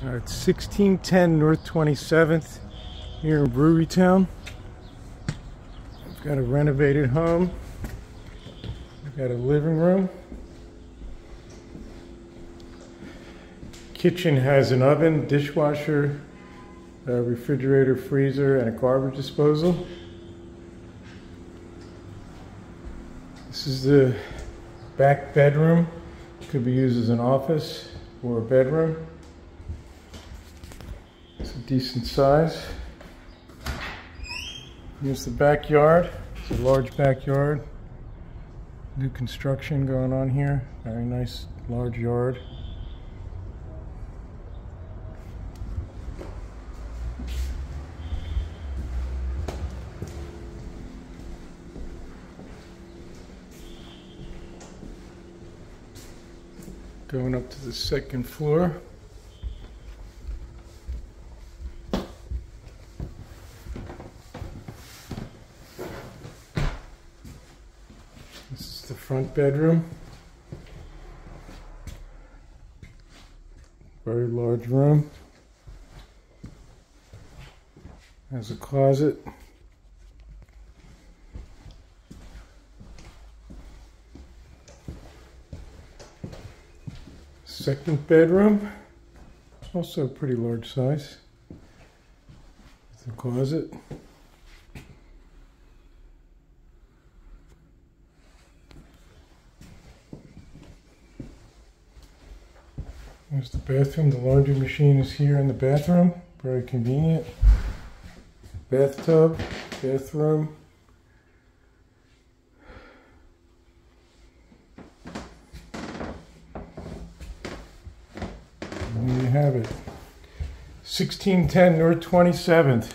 All right, 1610 North 27th here in Brewerytown. We've got a renovated home. We've got a living room. Kitchen has an oven, dishwasher, refrigerator, freezer, and a garbage disposal. This is the back bedroom. Could be used as an office or a bedroom. Decent size. Here's the backyard. It's a large backyard. New construction going on here. Very nice large yard. Going up to the second floor. This is the front bedroom. Very large room. Has a closet. Second bedroom, also pretty large size. The closet. There's the bathroom. The laundry machine is here in the bathroom. Very convenient. Bathtub, bathroom. And there you have it. 1610 North 27th.